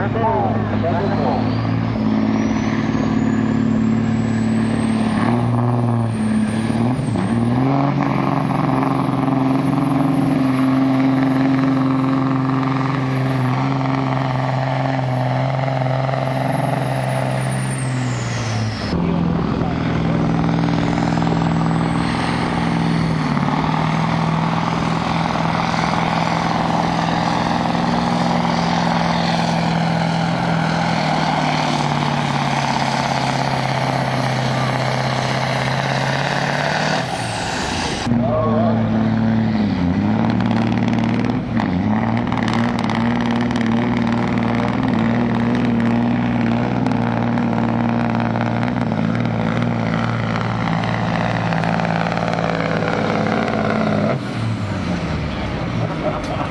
Muito bom.